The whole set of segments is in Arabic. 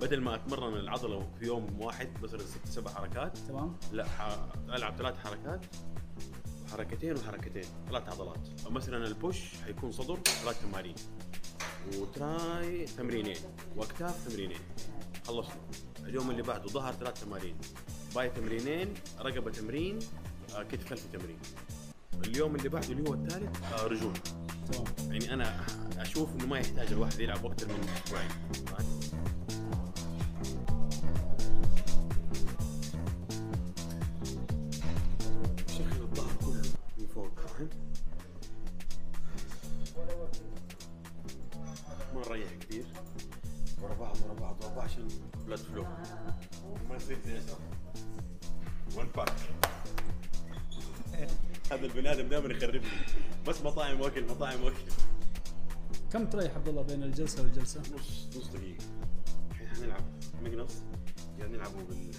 بدل ما أتمرن العضلة في يوم واحد مثلا ست سبع حركات. تمام. لا ح- ألعب ثلاث حركات. وحركتين وحركتين ثلاث عضلات. مثلا ال push حيكون صدر ثلاث تمارين. و tri تمرينين وأكتاف تمرينين. خلصنا. اليوم اللي بعده ظهر ثلاث تمارين. bi تمرينين رقبة تمرين آه، كتف خلفي تمرين. اليوم اللي بعده اللي هو الثالث آه، رجول يعني أنا أشوف إنه ما يحتاج الواحد يلعب أكثر من أسبوعين. باك هذا البني آدم دائما يخربني. بس مطاعم واكل مطاعم واكل كم تريح عبد الله بين الجلسة والجلسة؟ نص نص دقيقة. الحين حنلعب مقنص يعني نلعبه بال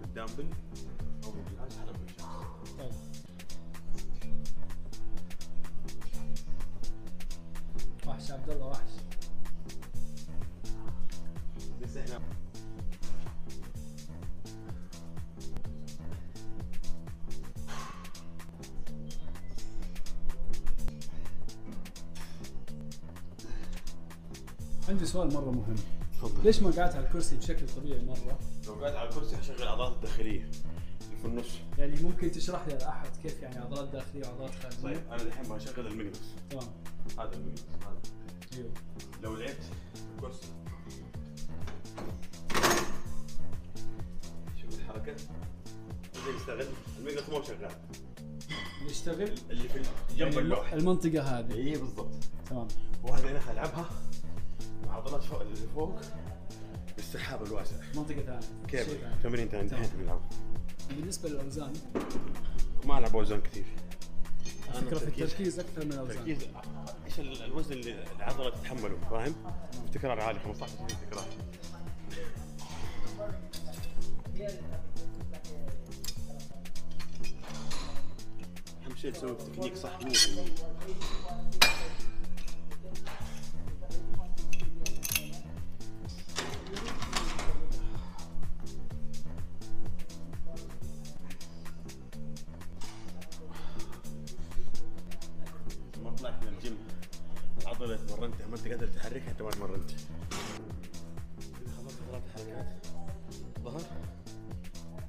بالدامبل. عندي سؤال مرة مهم. تفضل. ليش ما قعدت على الكرسي بشكل طبيعي مرة؟ لو قاعد على الكرسي حشغل العضلات الداخلية. اللي في النص. يعني ممكن تشرح لي لاحد كيف يعني عضلات داخليه وعضلات طيب خارجيه؟ أنا الحين بشغل المقنص تمام. هذا المقنص هذا. أيوه. لو لعبت الكرسي. شوف الحركة. بدي يشتغل المقنص مو شغال. يشتغل؟ اللي في جنب اللوح المنطقة هذه. اي بالضبط. تمام. وهذا أنا حلعبها عضلات فوق اللي فوق؟ بالسحاب الواسع. منطقة ثانية. كيف. تمرين ثاني. الحين بنلعب بالنسبة للأوزان. ما العب أوزان كثير. الفكرة في التركيز أكثر من الأوزان. تركيز. إيش ال- الوزن اللي العضلة تتحمله؟ فاهم؟ تكرار عالي 15 20 تكرار. أهم شيء تسوي التكنيك صح 100% انت قادر تحركها انت ما تمرنت خلصت ثلاث حركات. ظهر.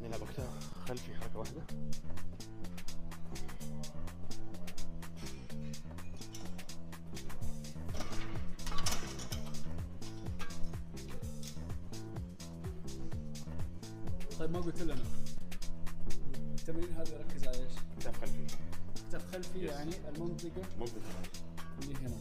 نلعب اكتاف خلفي حركة واحدة. طيب ما قلت لنا. التمرين هذا يركز على إيش؟ اكتاف خلفي. كتف خلفي يعني المنطقة ممكن اللي هنا.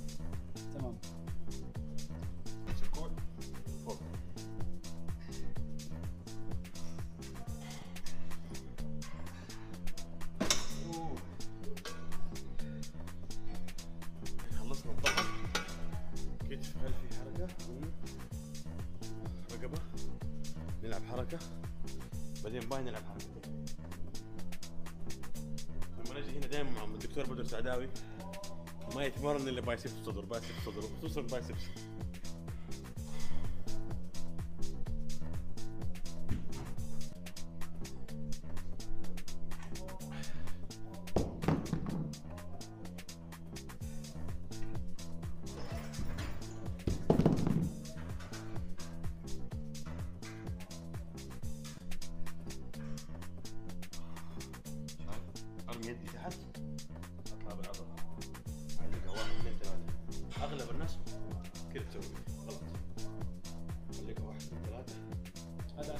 حركة بعدين bi نلعب حركتين لما نجي هنا دائما مع الدكتور بدر سعداوي ما يتمرن إلا biceps صدر biceps صدر خصوصا biceps.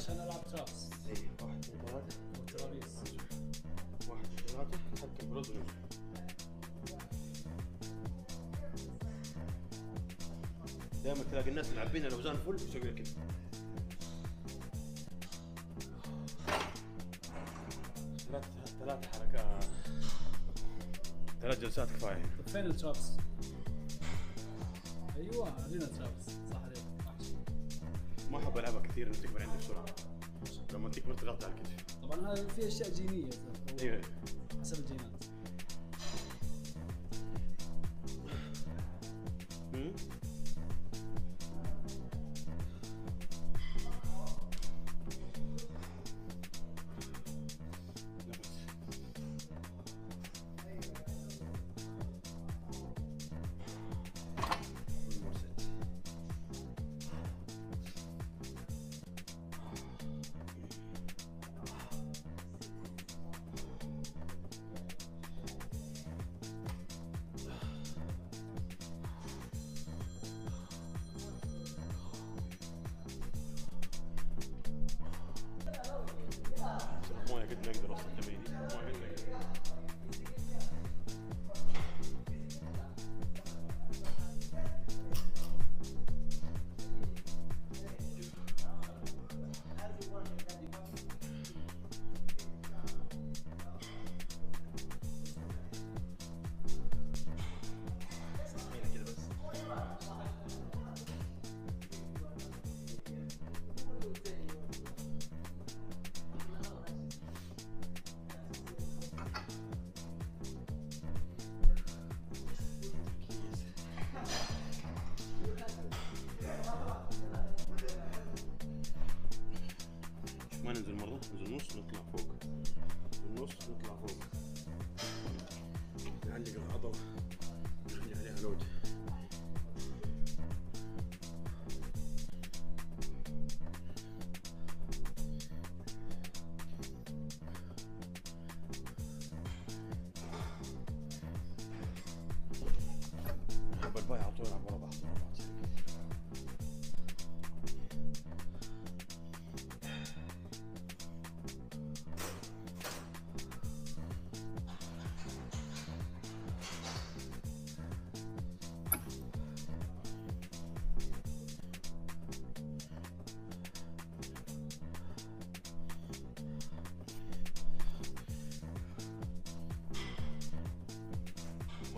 عشان ألعب ترابس اي واحد اثنين ثلاثة والترابيز واحد اثنين ثلاثة حتى البروز ونمشي دائما تلاقي الناس ملعبين الاوزان فل يسوي كذا ثلاث ثلاث حركات. ثلاث جلسات كفاية. فين الترابس؟ أيوه هنا ترابس صح. ما أحب ألعبها كثير إنه تكبر عندي بسرعة لما تكبر تغطي على الكتف. طبعا هذا في أشياء جينية. أيوه حسب الجينات. قد نقدر وسط نص نطلع فوق النص نطلع فوق نعلق العضلة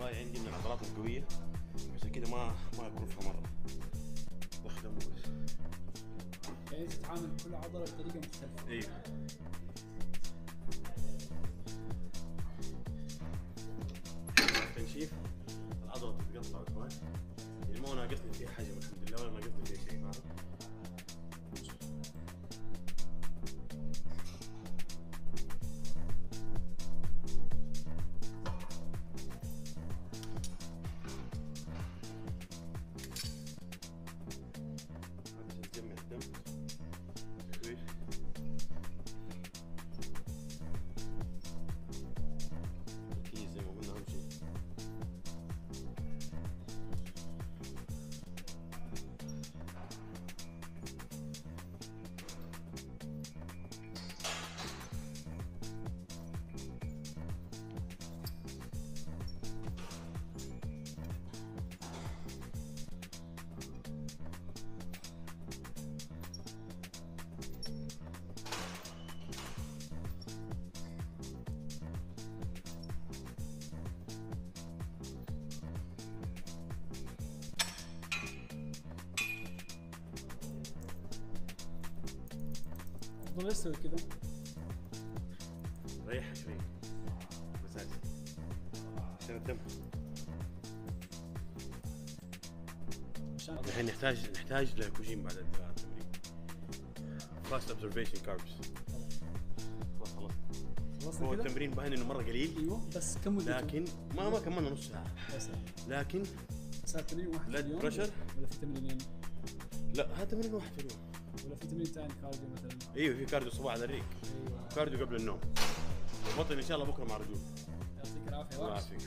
والله عندي من العضلات القوية عشان كذا ما ما اكرفها مرة. ضخ دم بس. يعني تتعامل كل عضلة بطريقة مختلفة. أيوه تنشيف العضلة تتقطع شوي يعني ما ناقصني فيها حجم الحمد لله ولا ناقصني فيها شيء فاهم؟ افضل تسوي كذا؟ ريحها شوي مساج عشان الدم. الحين نحتاج نحتاج لكوجين بعد التمرين. فاست اوبزرفيشن كاربس خلاص خلاص هو؟ التمرين باين إنه مرة قليل. أيوه بس كم؟ لكن ما ما كملنا نص ساعة. لكن هذا تمرين واحد في اليوم pressure؟ ولا في تمرينين لا هذا تمرين واحد في اليوم. ولا في تمرين ثاني cardio مثلا إيوه في cardio صباح على الريق أيوه cardio قبل النوم بطل إن شاء الله بكرة مع رجول يعطيك العافية الله. يعافيك.